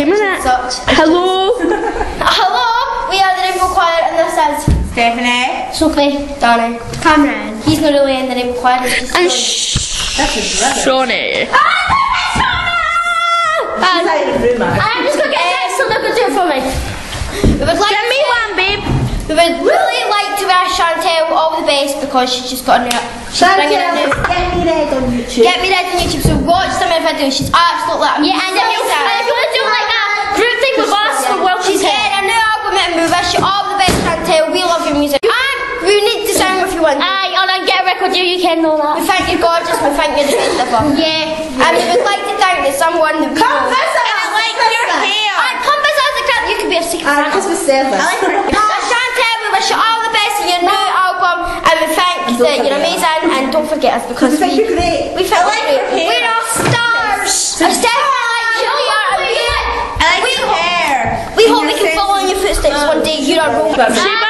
Wait a minute. Such. Hello. Hello, we are the Rainbow Choir, and this is Stephanie. Sophie, Danny, Cameron. He's not really in the Rainbow Choir. He's just And doing- That's his brother. Shaunni. Ah, He's out of the room, man. I'm just gonna get this so they can do it for me. We would like to Give me one, babe. We would really like to wish Chantelle all the best because she's just got a new. She's bringing new. getmered on YouTube. Get me ready on YouTube. So watch some of her videos. She's absolutely amazing. Yeah, and if you, and if you want to sing with you one day. Aye, and get a record deal, you can know that. We that. think you're gorgeous, we you're the best. Yeah. And we would like to thank that someone we Come visit us. I like your hair. And come visit us at Crap. You could be a secret ah, fan. Christmas service. So Chantelle, we wish you all the best in your new album and we think don't uh, that you're amazing and don't forget us because We you're great. We I like we're your great. hair. We are all stars. I. We. Oh, I like your hope- hair. We And hope we can follow in your footsteps one day. You're a role model. Sheba